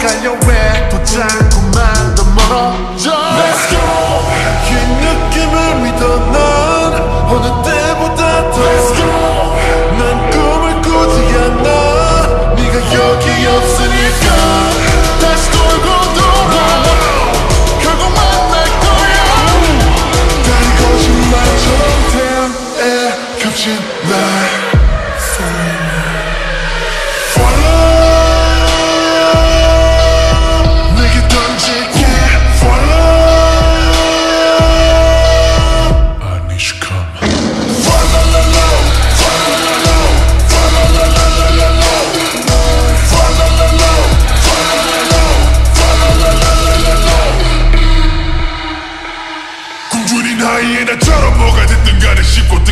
엇갈려 왜또 자꾸만 더 멀어져. Let's go. 그 느낌을 믿어 난 어느 때보다 더 Let's go. 난 꿈을 꾸지 않아. 네가 여기 없으니까. 다시 또 사람 뭐가 됐든 간에 쉽고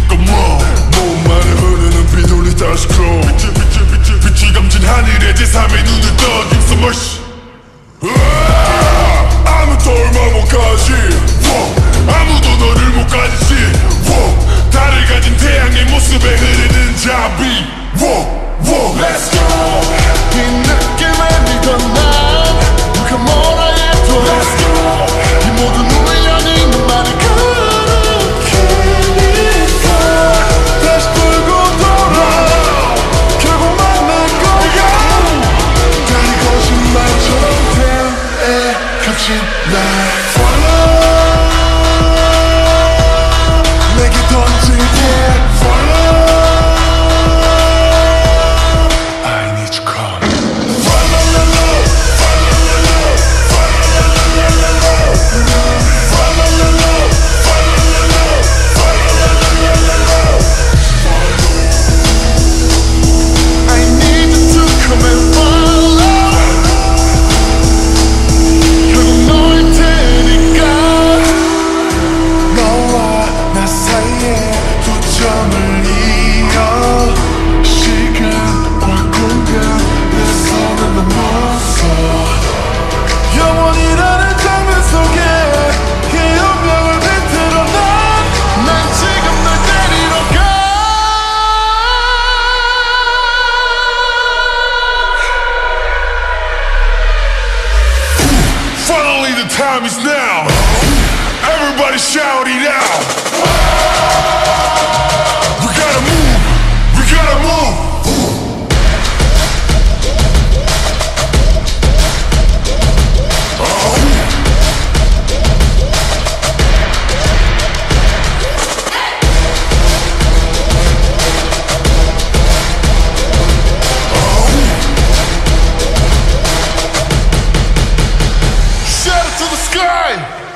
you. like time is now. Everybody shout it out. the sky.